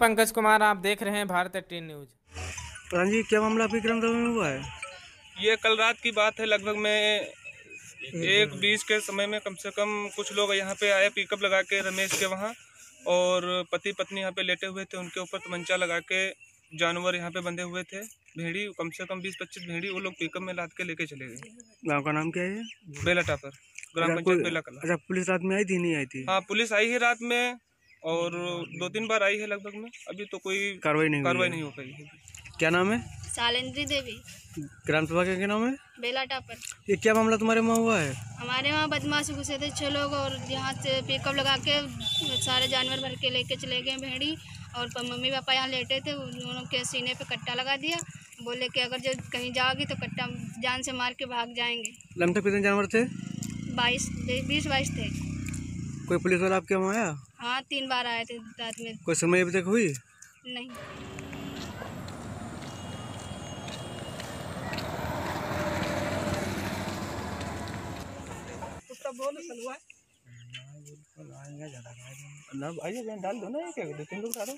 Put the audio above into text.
पंकज कुमार आप देख रहे हैं भारत टी न्यूज़। प्रधान जी क्या मामला विक्रम दवे में हुआ है? ये कल रात की बात है लगभग में एक बीस के समय में कम से कम कुछ लोग यहाँ पे आए पिकअप लगा के रमेश के वहाँ और पति पत्नी यहाँ पे लेटे हुए थे उनके ऊपर तमंचा लगा के जानवर यहाँ पे बंधे हुए थे भेड़ी कम से कम बीस पच्चीस भेड़ी वो लोग पिकअप में लाद के लेके चले गए। गाँव का नाम क्या है बेला टापर ग्राम अच्छा, पंचायत बेला कला। अच्छा पुलिस रात में आई थी नहीं आई थी? हाँ पुलिस आई है रात में और दो तीन बार आई है लगभग में। अभी तो कोई कार्रवाई नहीं कार्रवाई नहीं हो पाई है। क्या नाम है? सालेंद्री देवी। ग्राम सभा का क्या नाम है? बेला टापर। ये क्या मामला तुम्हारे वहाँ हुआ है? हमारे वहाँ बदमाश घुसे थे छह लोग और यहाँ से पिकअप लगा के सारे जानवर भर के लेके चले गए भेड़ी और मम्मी पापा यहाँ लेटे थे उन्होंने के सीने पे कट्टा लगा दिया। बोले कि अगर जो कहीं जाओगी तो कट्टा जान से मार के भाग जाएँगे। लमसम कितने जानवर थे? बाईस बीस बाईस थे। कोई पुलिस वाला आपके वहाँ आया? हाँ तीन बार आए थे रात में। कोई सुनवाई अभी तक हुई? नहीं। ना आइए बहन डाल दो ना एक दो तीन लोग डालो